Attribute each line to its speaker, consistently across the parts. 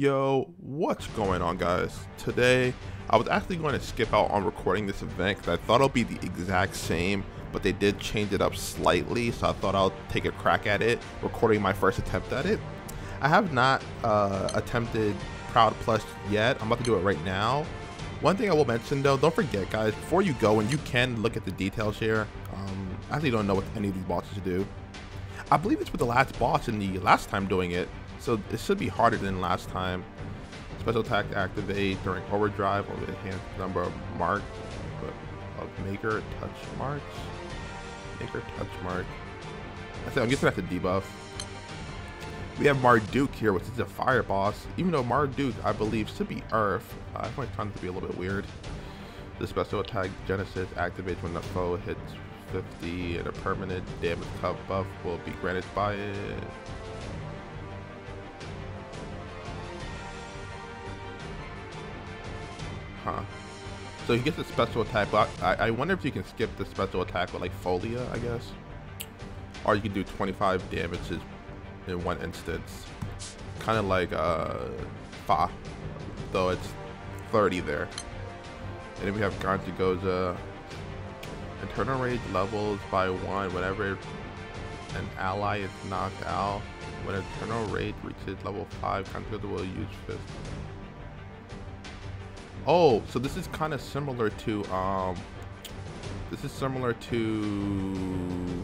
Speaker 1: Yo, what's going on guys? Today, I was actually going to skip out on recording this event because I thought it'll be the exact same, but they did change it up slightly, so I thought I'll take a crack at it, recording my first attempt at it. I have not uh, attempted Proud Plus yet, I'm about to do it right now. One thing I will mention though, don't forget guys, before you go, and you can look at the details here, um, I actually don't know what any of these bosses do. I believe it's with the last boss in the last time doing it, so it should be harder than last time. Special attack activate during overdrive or the enhanced number of mark of maker touch marks. Maker touch mark. I said I'm guessing that's a debuff. We have Marduk here, which is a fire boss. Even though Marduk, I believe, should be Earth. Uh, I find trying to be a little bit weird. The special attack Genesis activates when the foe hits 50 and a permanent damage buff will be granted by it. Huh. So he gets a special attack, but I, I wonder if you can skip the special attack with like Folia, I guess. Or you can do 25 damages in one instance. Kind of like uh, Fa, though it's 30 there. And then we have Ganji Goza. Internal rage levels by one whenever an ally is knocked out. When internal rage reaches level 5, Ganji Goza will use fist. Oh, so this is kind of similar to, um, this is similar to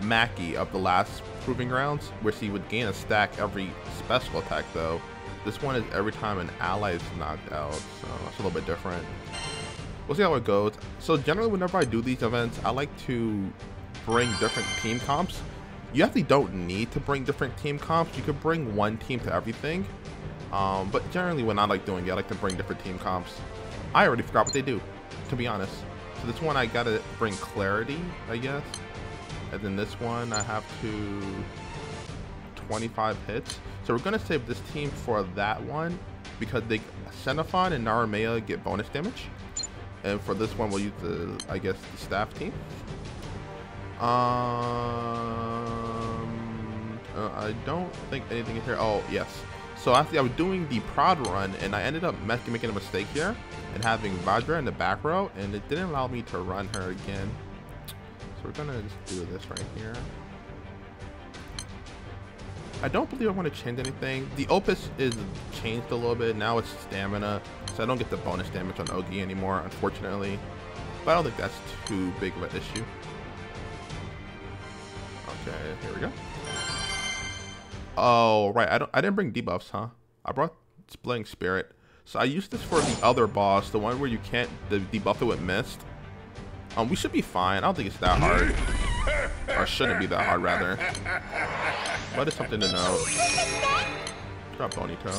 Speaker 1: Maki of the last Proving Grounds, where she would gain a stack every special attack though. This one is every time an ally is knocked out, so it's a little bit different. We'll see how it goes. So generally whenever I do these events, I like to bring different team comps. You actually don't need to bring different team comps. You could bring one team to everything. Um, but generally when I like doing it, I like to bring different team comps. I already forgot what they do, to be honest. So this one I gotta bring clarity, I guess. And then this one I have to 25 hits. So we're gonna save this team for that one because they Xenophon and Narmaya get bonus damage. And for this one we'll use the I guess the staff team. Um uh, I don't think anything in here. Oh yes. So actually I was doing the prod run and I ended up making a mistake here and having Vajra in the back row and it didn't allow me to run her again. So we're gonna just do this right here. I don't believe I want to change anything. The Opus is changed a little bit. Now it's stamina, so I don't get the bonus damage on Ogi anymore, unfortunately. But I don't think that's too big of an issue. Okay, here we go. Oh, right. I don't. I didn't bring debuffs, huh? I brought Splitting Spirit. So I used this for the other boss, the one where you can't the debuff it with Mist. Um, we should be fine. I don't think it's that hard. Or shouldn't be that hard, rather. But it's something to know. Drop Bonito.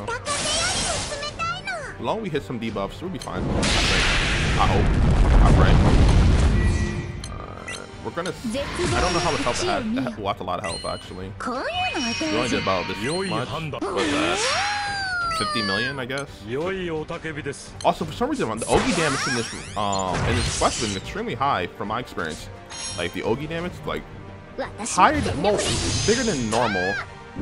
Speaker 1: As long as we hit some debuffs, we'll be fine. I hope. I pray. Uh, we're gonna... I don't know how much health I had. Well, that's a lot of health, actually. We only did about this much. That? 50 million, I guess. Also, for some reason, the Ogi damage in this um in this quest is extremely high from my experience. Like the Ogi damage, like higher than well, bigger than normal.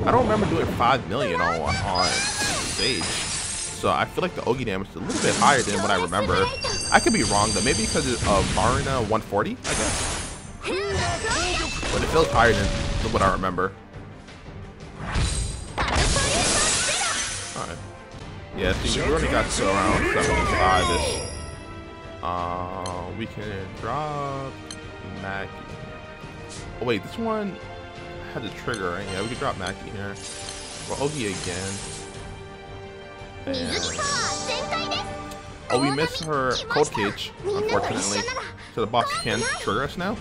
Speaker 1: I don't remember doing 5 million on on stage. So I feel like the Ogi damage is a little bit higher than what I remember. I could be wrong though. Maybe because of Varuna 140, I guess. But it feels higher than what I remember. Alright. Yeah, see, we already got to around 75-ish. Uh, we can drop Mackie. Oh wait, this one had the trigger, right? Yeah, we can drop Mackie here. Or Ogi again. And... Oh, we missed her Cold Cage, unfortunately. So the boss can't trigger us now.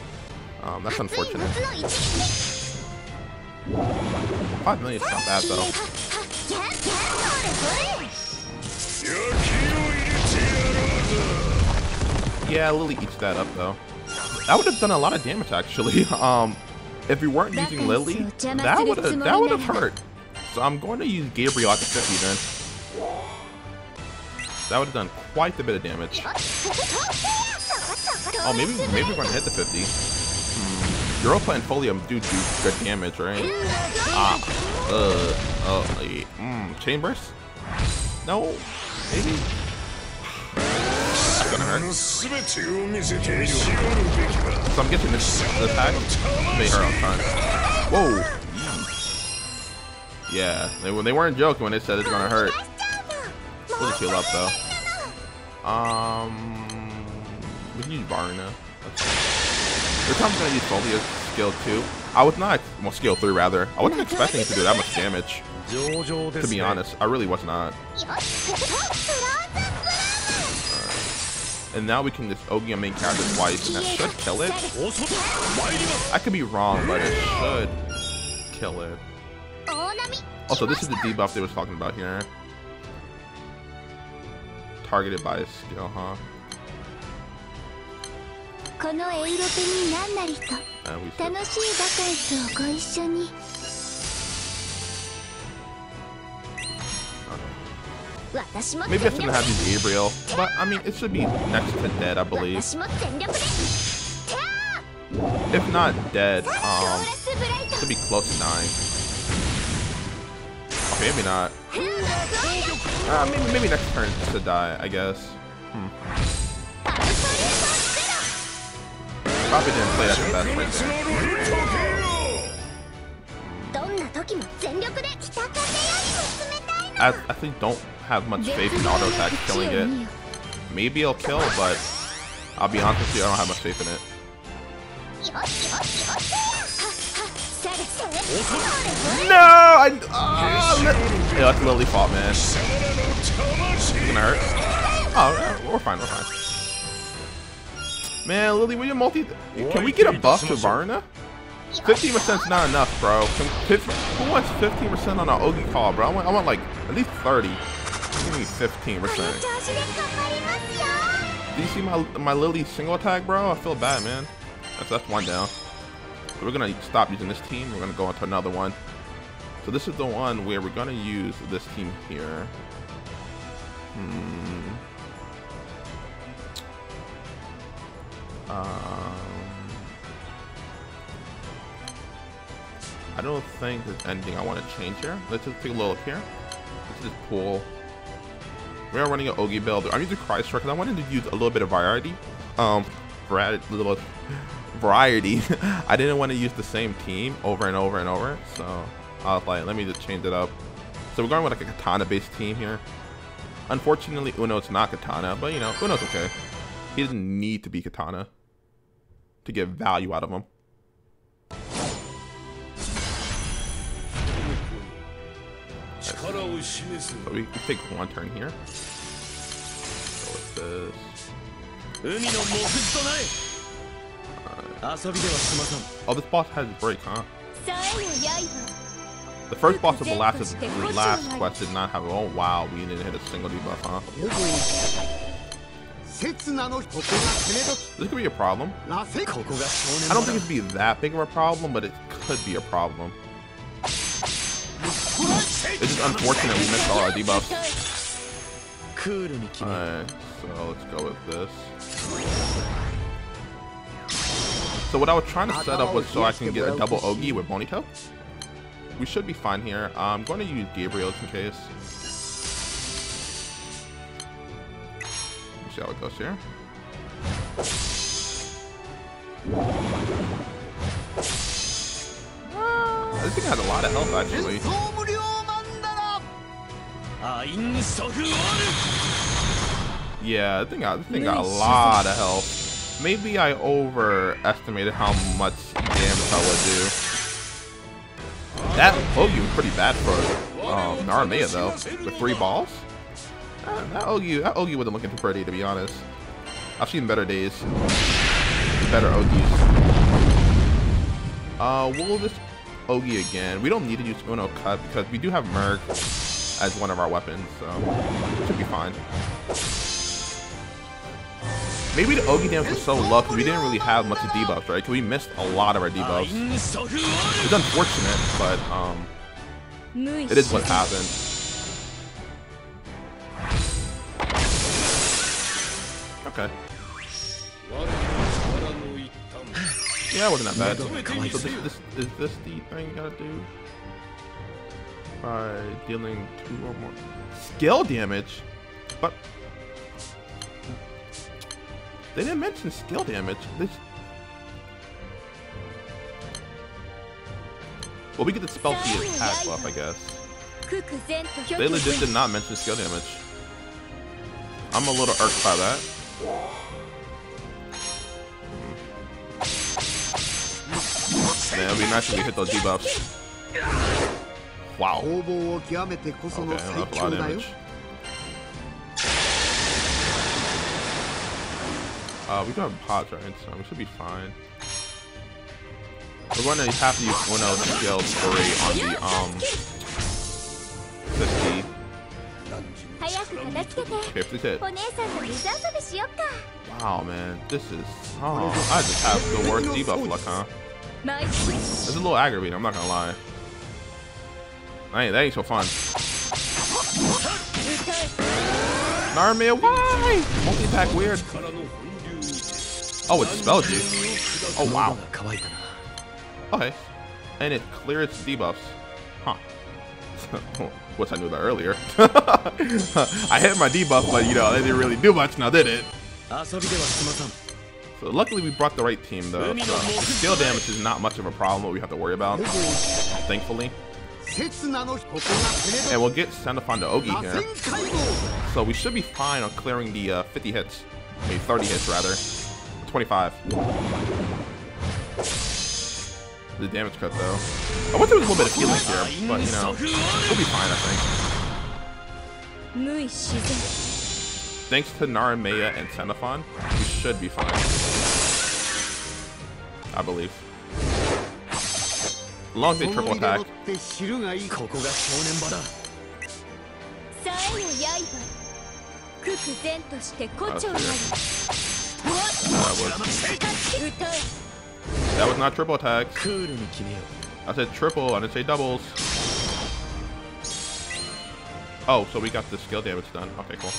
Speaker 1: Um, that's unfortunate. 5 million is not bad though. Yeah, Lily eats that up though. That would have done a lot of damage actually. Um, if we weren't using Lily, that would have that would have hurt. So I'm going to use Gabriel at the 50 then. That would have done quite a bit of damage. Oh, maybe maybe we're to hit the 50. Europa and Folium do do good damage, right? Ah. Uh, oh, yeah. mm, chambers? No, maybe. Gonna hurt. So I'm guessing this, this attack may hurt on time. Whoa. Yeah, they, they weren't joking when they said it's gonna hurt. We'll just heal up though. Um, we can use Varuna. This time I'm gonna use Sylvia's skill 2. I was not, well, skill 3 rather. I wasn't expecting to do that much damage. To be honest, I really was not. And now we can just Ogi main character twice, and that should kill it. I could be wrong, but it should kill it. Also, this is the debuff they was talking about here. Targeted by a skill, huh?
Speaker 2: このエイロペに何なりと
Speaker 1: And we
Speaker 2: 楽しいバカンスをご一緒に私も
Speaker 1: Maybe I
Speaker 2: 全
Speaker 1: shouldn't
Speaker 2: 力
Speaker 1: have used Gabriel, but I mean, it should be next to dead, I
Speaker 2: で
Speaker 1: believe.
Speaker 2: 私も全力でキャ
Speaker 1: If not dead,
Speaker 2: ーロ
Speaker 1: um,
Speaker 2: ーラスブライト
Speaker 1: should be close to dying. Okay, maybe not. Uh, maybe, maybe next turn to die, I guess. Hmm. Probably didn't play that the best right there. I, I think don't have much faith in auto attack killing it. Maybe I'll kill, but I'll be honest with you, I don't have much faith in it. No! I, oh, yeah, that's Lily fault, man. It's gonna hurt. Oh, we're fine, we're fine. Man, Lily, will you multi... Can we get a buff to Varuna? 15% is not enough, bro. Who wants 15% on an Ogi call, bro? I want, I want, like, at least 30. Give me 15%. Do you see my, my Lily single attack, bro? I feel bad, man. That's, that's one down. So we're going to stop using this team. We're going to go into another one. So this is the one where we're going to use this team here. Hmm... Um. I don't think there's anything I want to change here. Let's just take a look here. Let's just pull we are running an Ogi build. I'm using Chrysler because I wanted to use a little bit of variety. Um, variety, little variety. I didn't want to use the same team over and over and over, so I was like, let me just change it up. So we're going with like a katana-based team here. Unfortunately, Uno, Uno's not katana, but you know, Uno's okay. He doesn't need to be katana to get value out of them. So we can take one turn here.
Speaker 3: Uh,
Speaker 1: oh, this boss has a break, huh? The first boss of the last, last quest did not have. Oh wow, we didn't hit a single debuff, huh? This could be a problem. I don't think it'd be that big of a problem, but it could be a problem. It's just unfortunate we missed all our debuffs. Alright, so let's go with this. So what I was trying to set up was so I can get a double Ogi with Bonito. We should be fine here. I'm going to use Gabriel just in case. see how it does here. Uh, I think I a lot of health actually. Yeah, I think I, think got a lot of health. Maybe I overestimated how much damage I would do. That bogey you pretty bad for um, Narmaya though, with three balls. I, owe you. I owe you what I'm looking for pretty to be honest. I've seen better days. Better Ogies. Uh, we'll just Ogie again. We don't need to use Uno Cut because we do have Merc as one of our weapons, so it should be fine. Maybe the Ogie damage was so low because we didn't really have much of debuffs, right? Because we missed a lot of our debuffs. It's unfortunate, but um, it is what happened. Okay. yeah, wasn't that bad. Like, so this, this, is this the thing you gotta do? By dealing two or more skill damage? But they didn't mention skill damage. Well, we get the spell key attack buff, I guess. They legit did not mention skill damage. I'm a little irked by that. Man, it'd be nice if we hit those debuffs. Wow. Okay,
Speaker 4: I
Speaker 1: a lot of damage. Uh, we got have pods right, so we should be fine. We're going to have to use one of the
Speaker 2: skills for on the um
Speaker 1: Okay. Wow, man. This is... Oh, I just have the worst debuff luck, huh? It's a little aggravating, I'm not gonna lie. I ain't, that ain't so fun. Narmaya, why? Multi-pack weird. Oh, it's spelled you. Oh, wow. Okay. And it clears debuffs. Huh. Which I knew that earlier. I hit my debuff, but you know, they didn't really do much now, did it? So luckily we brought the right team though. So skill damage is not much of a problem that we have to worry about, thankfully. And we'll get sent up to Ogi here. So we should be fine on clearing the uh, 50 hits. I 30 hits rather. 25 the damage cut, though. I wish there was a little bit of healing here, but, you know, we'll be fine, I think. Thanks to Narmaya and Xenophon, we should be fine. I believe. Long as triple attack.
Speaker 2: Oh,
Speaker 1: that was not triple attacks. I said triple, I didn't say doubles. Oh, so we got the skill damage done. Okay, cool.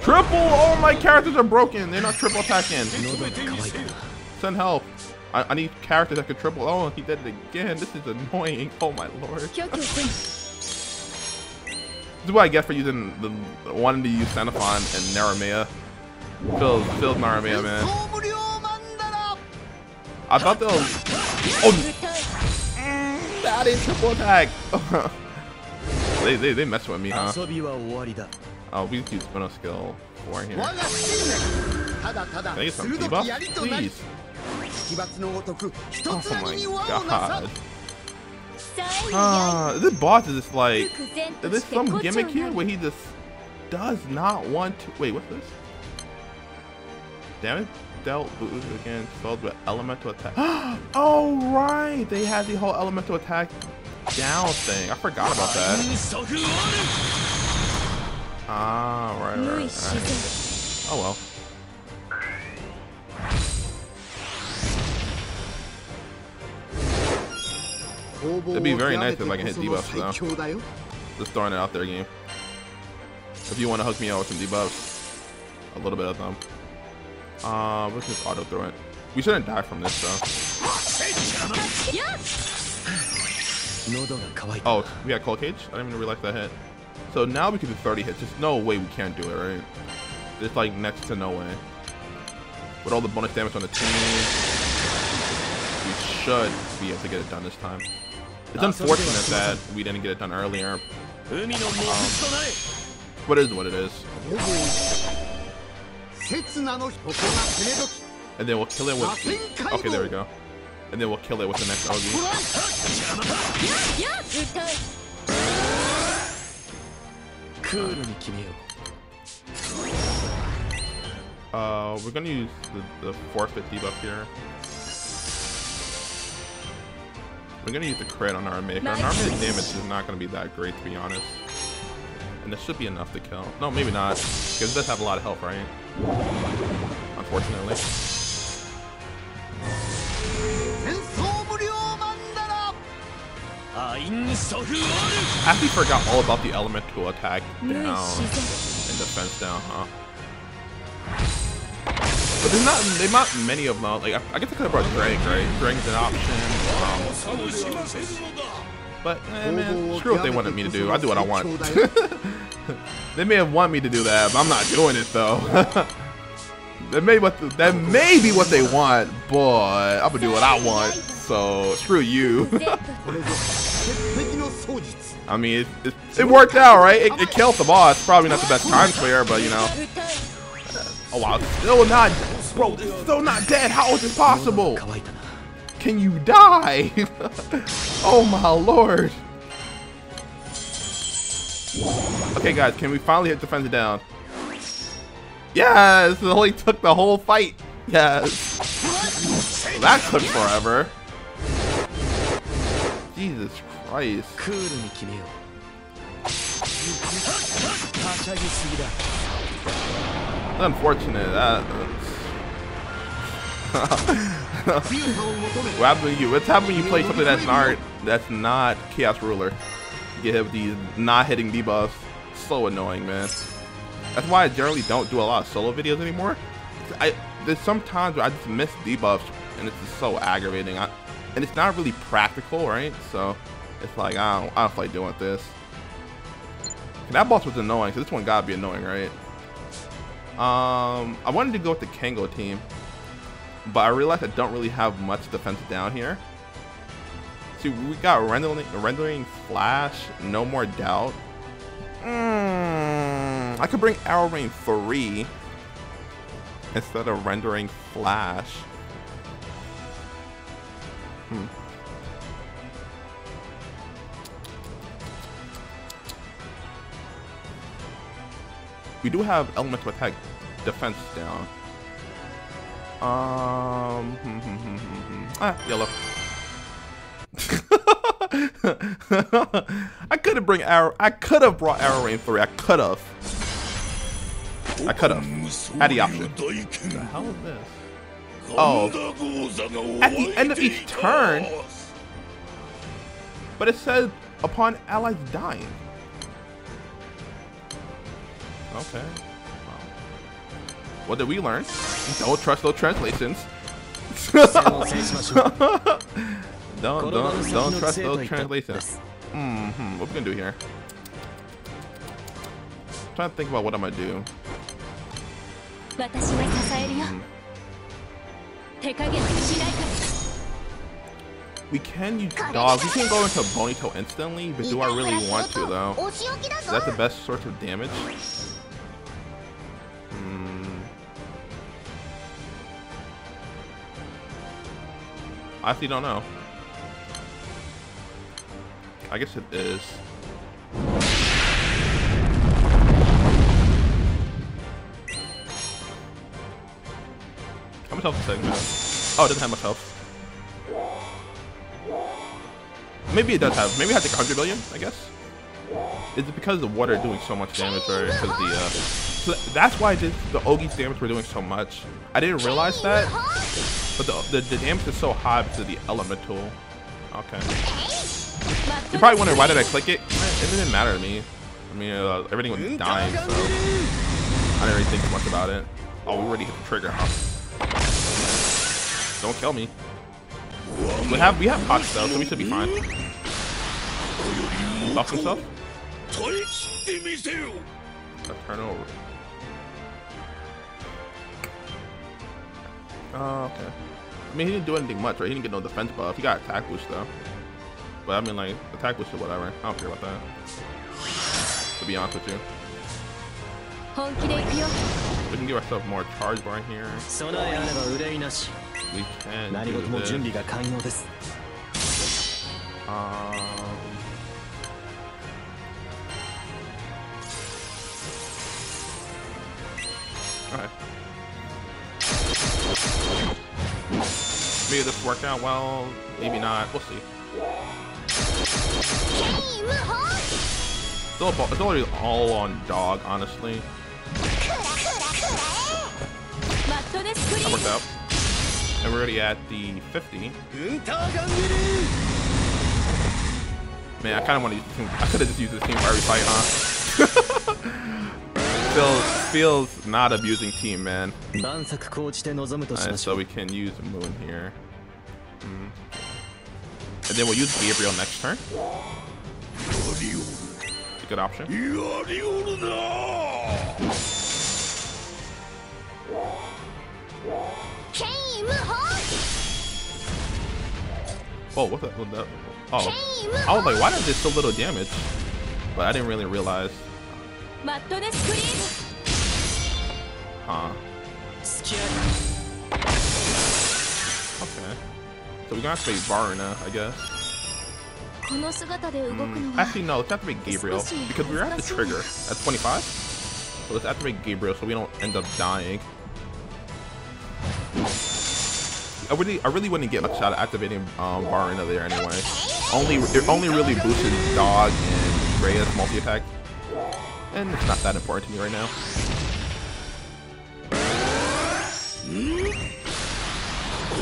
Speaker 1: Triple! All my characters are broken. They're not triple attacking. Send help. I, I need characters that can triple. Oh, he did it again. This is annoying. Oh my lord. This is what I get for using the, wanting to use Xenophon and Narmaya. Filled, filled Narmaya, man. I thought they'll. Oh,
Speaker 2: mm,
Speaker 1: that is triple attack. they, they they mess with me, huh? Oh, we use Spinner skill
Speaker 4: for him.
Speaker 1: Can I get some debuff, please? Oh my god.
Speaker 2: Oh
Speaker 1: uh, this boss is just like, is this some gimmick here where he just does not want to, wait, what's this? Damage dealt boost against foes with elemental attack. oh, right, they had the whole elemental attack down thing. I forgot about that. Ah, right, right, right. Oh well.
Speaker 4: It'd
Speaker 1: be very nice if I can hit debuffs though. Just throwing it out there, game. If you want to hook me out with some debuffs, a little bit of them. Uh, let's just auto throw it. We shouldn't die from this though. Oh, we got Cold Cage? I didn't even realize that hit. So now we could do 30 hits. There's no way we can't do it, right? There's like next to no way. With all the bonus damage on the team, we should be able to get it done this time. It's unfortunate that we didn't get it done earlier. Um, what is what it is. And then we'll kill it with... Okay, there we go. And then we'll kill it with the next
Speaker 3: Augie.
Speaker 1: Uh, we're gonna use the, the forfeit debuff here. We're gonna use the crit on our Armadic. Our Armadic damage is not gonna be that great, to be honest. And this should be enough to kill. No, maybe not. Because it does have a lot of health, right? Unfortunately. I actually forgot all about the elemental attack down and defense down, huh? But there's not there's not many of them. Like I, I guess I could have brought Drake, right? Drake's an option. Um, but eh, man, screw what they wanted me to do. I do what I want. they may have wanted me to do that, but I'm not doing it though. that may what the, that may be what they want, but I'm gonna do what I want. So screw you. I mean, it, it, it, worked out, right? It, it killed the boss. Probably not the best time clear, but you know. Oh wow, it's still not, bro, it's still not dead. How is this possible? Can you die? oh my lord. Okay guys, can we finally hit the fence down? Yes, it only took the whole fight. Yes. That took forever. Jesus Christ. Unfortunate. What happened to you? What's happening when you play something that's not that's not Chaos Ruler? You get these not hitting debuffs. So annoying, man. That's why I generally don't do a lot of solo videos anymore. I there's sometimes where I just miss debuffs, and it's just so aggravating. I, and it's not really practical, right? So it's like I don't, I don't like doing this. That boss was annoying, so this one gotta be annoying, right? Um, I wanted to go with the Kengo team, but I realized I don't really have much defense down here. See, we got rendering, rendering flash, no more doubt. Mm, I could bring Arrow Rain 3 instead of rendering flash. Hmm. We do have elemental attack defense down. Um, hmm, hmm, hmm. ah, yellow. I could have bring arrow. I could have brought arrow rain three. I could have. I could have. Had the option. The hell is this? Oh, at the end of each turn. But it says upon allies dying. Okay. Well, what did we learn? Don't trust those translations. don't don't don't trust those translations.
Speaker 3: Mm
Speaker 1: hmm. What we gonna do here? I'm trying to think about what I'm gonna do.
Speaker 2: Mm.
Speaker 1: We can use dogs. We can go into Bonito instantly, but do I really want to though? Is that the best source of damage? I actually don't know. I guess it is. How much health does that have? Oh, it doesn't have much health. Maybe it does have. Maybe it has like 100 million, I guess. Is it because the water doing so much damage, or because the? Uh, that's why the Ogi's damage were doing so much. I didn't realize that, but the, the, the damage is so high because of the elemental. Okay. You probably wonder why did I click it? It didn't matter to me. I mean, uh, everything was dying, so I didn't really think much about it. Oh, we already hit the trigger, huh? Don't kill me. We have we have hot though, so we should be fine. Buff himself. Let's. Oh, okay. I mean, he didn't do anything much, right? He didn't get no defense buff. He got attack boost, though. But, I mean, like, attack boost or whatever. I don't care about that. To be honest with you. We can give ourselves more charge bar here. We can do this. Um, Alright. Maybe this worked out well, maybe not. We'll see. Still, it's already all on dog, honestly. That worked out. And we're already at the 50. Man, I kind of want to use team. I could have just used this team for every fight, huh? still feels not abusing team, man. So we can use Moon here. Mm. And then we'll use Gabriel next turn. It's a good option. Oh, what the? What the oh, I was like, why did this so little damage? But I didn't really realize. Huh. Okay. So we're gonna have to be I guess. Mm, actually, no, let's activate Gabriel, because we're at the trigger at 25. So let's have to make Gabriel so we don't end up dying. I really, I really wouldn't get much out of activating um, Varuna there anyway. Only, it only really boosted Dog and Rhea's multi-attack and it's not that important to me right now.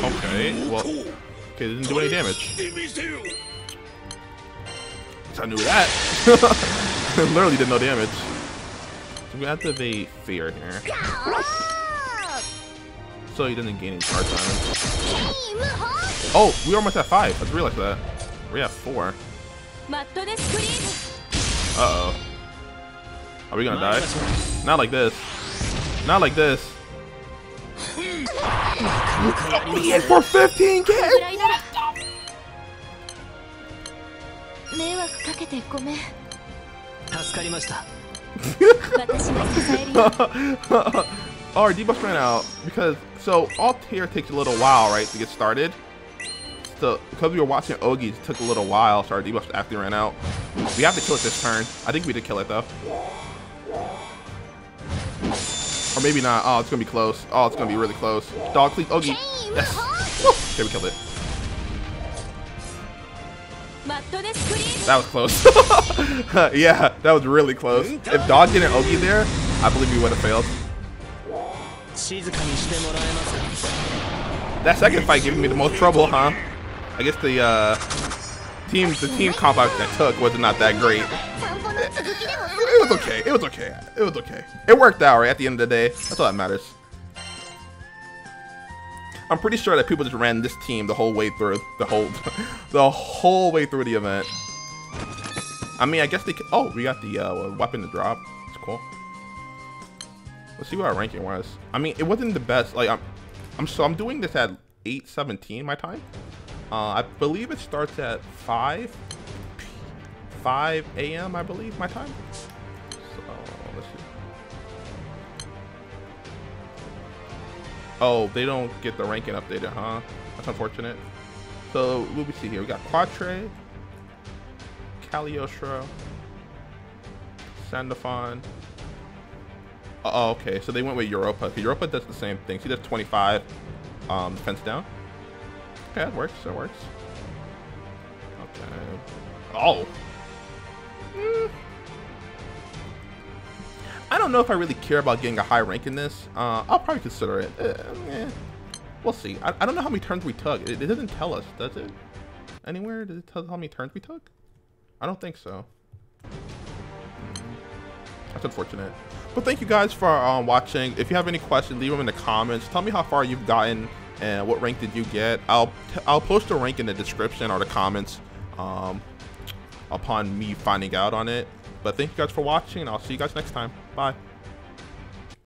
Speaker 1: Okay, well, okay, didn't do any damage. I knew that. literally did no damage. So we be Fear here. So he didn't gain any charge
Speaker 2: on him.
Speaker 1: Oh, we almost at five. I realized that. We have four. Uh-oh. Are we gonna die? Not like this. Not like this.
Speaker 3: Oh,
Speaker 1: we hit for 15k! Our debuff ran out because so alt here takes a little while, right, to get started. So because we were watching Ogies, it took a little while, so our debuff actually ran out. We have to kill it this turn. I think we did kill it though. Or maybe not. Oh, it's gonna be close. Oh, it's gonna be really close. Dog, please, Ogie. Yes. Okay, we killed it. That was close. yeah, that was really close. If Dog didn't Ogie there, I believe we would have failed. That second fight giving me the most trouble, huh? I guess the uh, team the team comp I took was not that great it was okay. It was okay. It was okay. It worked out, right? At the end of the day, that's all that matters. I'm pretty sure that people just ran this team the whole way through the whole, the whole way through the event. I mean, I guess they. Could, oh, we got the uh, weapon to drop. It's cool. Let's see what our ranking was. I mean, it wasn't the best. Like, I'm, I'm so I'm doing this at 8:17 my time. Uh, I believe it starts at 5 5 a.m. I believe my time. Oh, they don't get the ranking updated, huh? That's unfortunate. So what we see here? We got Quatre, Cagliostro, Sandalphon. Oh, okay. So they went with Europa. Europa does the same thing. She does 25 um, defense down. Okay, that works. That works. Okay. Oh. Mm. Don't know if I really care about getting a high rank in this. Uh, I'll probably consider it. Uh, eh. We'll see. I, I don't know how many turns we took. It, it doesn't tell us, does it? Anywhere? Does it tell how many turns we took? I don't think so. Mm. That's unfortunate. But thank you guys for um, watching. If you have any questions, leave them in the comments. Tell me how far you've gotten and what rank did you get. I'll I'll post a rank in the description or the comments um, upon me finding out on it. But thank you guys for watching, and I'll see you guys next time. Bye.